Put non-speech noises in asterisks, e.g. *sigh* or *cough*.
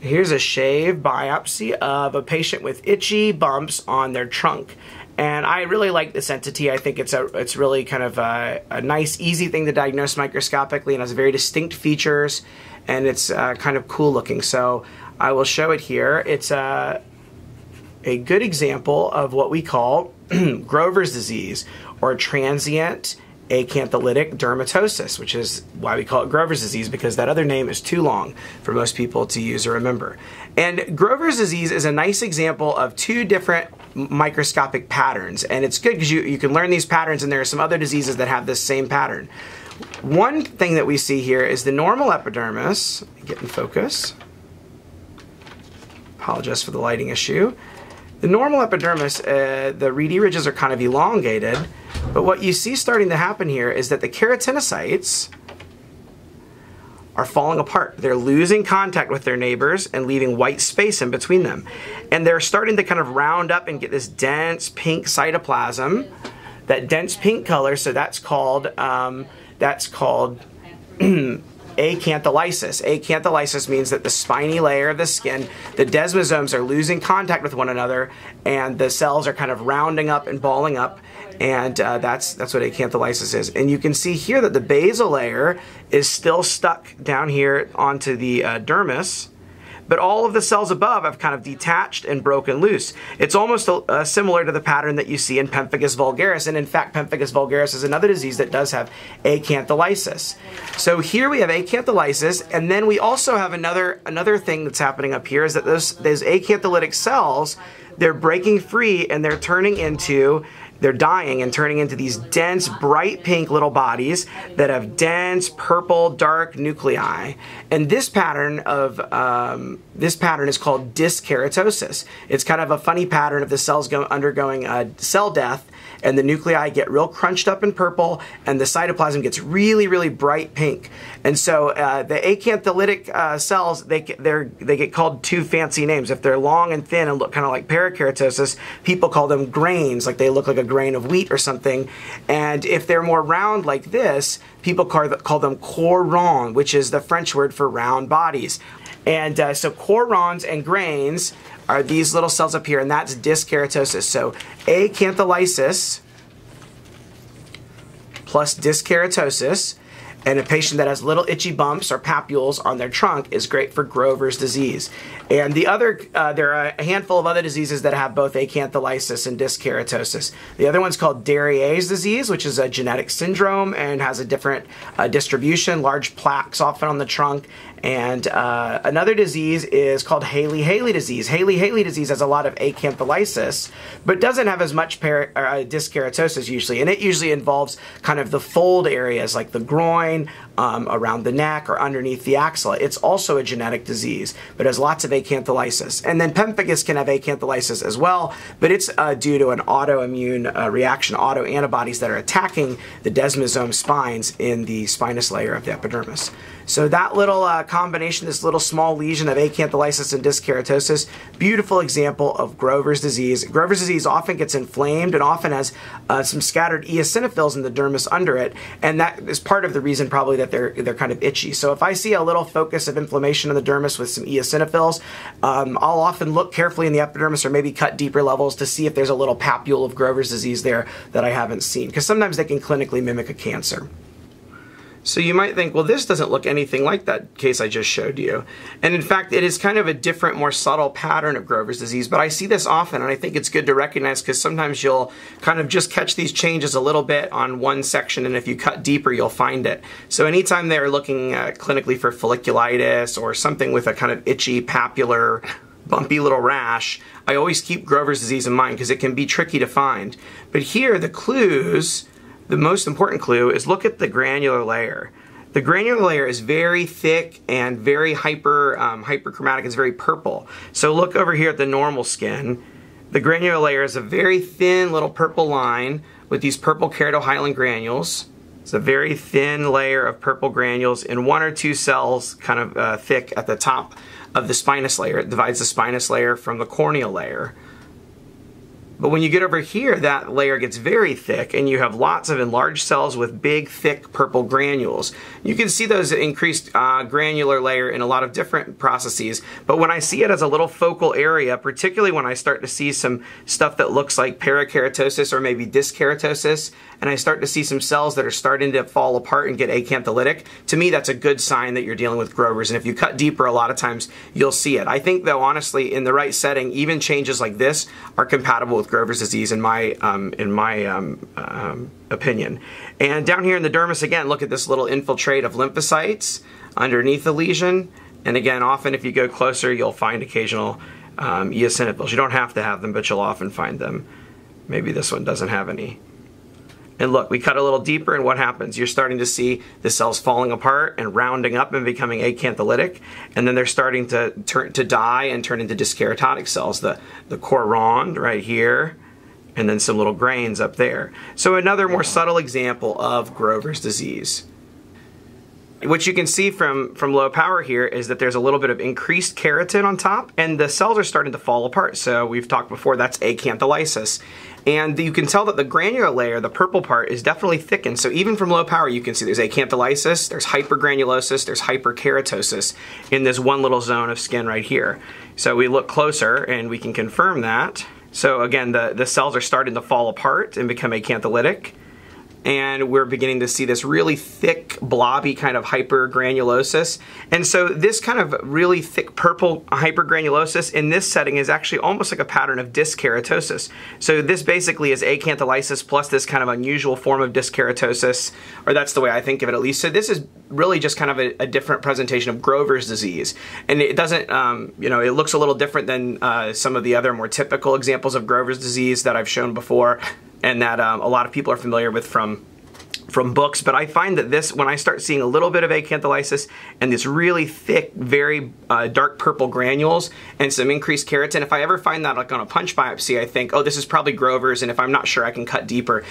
Here's a shave biopsy of a patient with itchy bumps on their trunk. And I really like this entity. I think it's a it's really kind of a, a nice, easy thing to diagnose microscopically and has very distinct features and it's uh, kind of cool looking. So I will show it here. It's a, a good example of what we call *clears throat* Grover's disease or transient acantholytic dermatosis, which is why we call it Grover's disease because that other name is too long for most people to use or remember. And Grover's disease is a nice example of two different microscopic patterns, and it's good because you, you can learn these patterns, and there are some other diseases that have this same pattern. One thing that we see here is the normal epidermis, get in focus, apologize for the lighting issue. The normal epidermis, uh, the rete ridges are kind of elongated, but what you see starting to happen here is that the keratinocytes are falling apart. They're losing contact with their neighbors and leaving white space in between them. And they're starting to kind of round up and get this dense pink cytoplasm, that dense pink color, so that's called, um, that's called *clears throat* acantholysis. Acantholysis means that the spiny layer of the skin, the desmosomes are losing contact with one another, and the cells are kind of rounding up and balling up, and uh, that's that's what acantholysis is. And you can see here that the basal layer is still stuck down here onto the uh, dermis, but all of the cells above have kind of detached and broken loose. It's almost uh, similar to the pattern that you see in pemphigus vulgaris, and in fact, pemphigus vulgaris is another disease that does have acantholysis. So here we have acantholysis, and then we also have another another thing that's happening up here is that those those acantholytic cells they're breaking free and they're turning into they're dying and turning into these dense, bright pink little bodies that have dense, purple, dark nuclei. And this pattern of um, this pattern is called dyskeratosis. It's kind of a funny pattern of the cells go, undergoing a cell death and the nuclei get real crunched up in purple, and the cytoplasm gets really, really bright pink. And so uh, the acantholytic uh, cells, they they they get called two fancy names. If they're long and thin and look kind of like parakeratosis, people call them grains, like they look like a grain of wheat or something. And if they're more round like this, people call, call them corps ronds, which is the French word for round bodies. And uh, so corps ronds and grains are these little cells up here, and that's dyskeratosis. So acantholysis plus dyskeratosis and a patient that has little itchy bumps or papules on their trunk is great for Grover's disease. And the other, uh, there are a handful of other diseases that have both acantholysis and dyskeratosis. The other one's called Darier's disease, which is a genetic syndrome and has a different uh, distribution, large plaques often on the trunk, and uh, another disease is called Hailey-Hailey disease. Hailey-Hailey disease has a lot of acantholysis, but doesn't have as much uh, dyskeratosis usually. And it usually involves kind of the fold areas like the groin, um, around the neck, or underneath the axilla. It's also a genetic disease, but has lots of acantholysis. And then pemphigus can have acantholysis as well, but it's uh, due to an autoimmune uh, reaction, autoantibodies that are attacking the desmosome spines in the spinous layer of the epidermis. So that little uh, combination, this little small lesion of acantholysis and dyskeratosis, beautiful example of Grover's disease. Grover's disease often gets inflamed and often has uh, some scattered eosinophils in the dermis under it, and that is part of the reason probably that they're they're kind of itchy. So if I see a little focus of inflammation in the dermis with some eosinophils, um, I'll often look carefully in the epidermis or maybe cut deeper levels to see if there's a little papule of Grover's disease there that I haven't seen, because sometimes they can clinically mimic a cancer. So you might think, well, this doesn't look anything like that case I just showed you. And in fact, it is kind of a different, more subtle pattern of Grover's disease, but I see this often, and I think it's good to recognize because sometimes you'll kind of just catch these changes a little bit on one section, and if you cut deeper, you'll find it. So anytime they're looking uh, clinically for folliculitis or something with a kind of itchy, papular, bumpy little rash, I always keep Grover's disease in mind because it can be tricky to find. But here, the clues the most important clue is look at the granular layer. The granular layer is very thick and very hyper um, hyperchromatic. It's very purple. So look over here at the normal skin. The granular layer is a very thin little purple line with these purple keratohyalin granules. It's a very thin layer of purple granules in one or two cells kind of uh, thick at the top of the spinous layer. It divides the spinous layer from the corneal layer. But when you get over here, that layer gets very thick and you have lots of enlarged cells with big, thick purple granules. You can see those increased uh, granular layer in a lot of different processes, but when I see it as a little focal area, particularly when I start to see some stuff that looks like parakeratosis or maybe dyskeratosis, and I start to see some cells that are starting to fall apart and get acantholytic, to me that's a good sign that you're dealing with Grover's. And if you cut deeper, a lot of times you'll see it. I think though, honestly, in the right setting, even changes like this are compatible with Grover's disease in my, um, in my um, um, opinion. And down here in the dermis, again, look at this little infiltrate of lymphocytes underneath the lesion. And again, often if you go closer, you'll find occasional um, eosinophils. You don't have to have them, but you'll often find them. Maybe this one doesn't have any. And look, we cut a little deeper and what happens? You're starting to see the cells falling apart and rounding up and becoming acantholytic. And then they're starting to turn to die and turn into dyskeratotic cells. The, the ronde right here and then some little grains up there. So another more subtle example of Grover's disease. What you can see from, from low power here is that there's a little bit of increased keratin on top and the cells are starting to fall apart. So we've talked before, that's acantholysis. And you can tell that the granular layer, the purple part, is definitely thickened. So even from low power, you can see there's acantholysis, there's hypergranulosis, there's hyperkeratosis in this one little zone of skin right here. So we look closer and we can confirm that. So again, the, the cells are starting to fall apart and become acantholytic and we're beginning to see this really thick, blobby kind of hypergranulosis. And so this kind of really thick purple hypergranulosis in this setting is actually almost like a pattern of dyskeratosis. So this basically is acantholysis plus this kind of unusual form of dyskeratosis, or that's the way I think of it at least. So this is really just kind of a, a different presentation of Grover's disease. And it doesn't, um, you know, it looks a little different than uh, some of the other more typical examples of Grover's disease that I've shown before and that um, a lot of people are familiar with from from books, but I find that this, when I start seeing a little bit of acantholysis and this really thick, very uh, dark purple granules and some increased keratin, if I ever find that like on a punch biopsy, I think, oh, this is probably Grover's, and if I'm not sure, I can cut deeper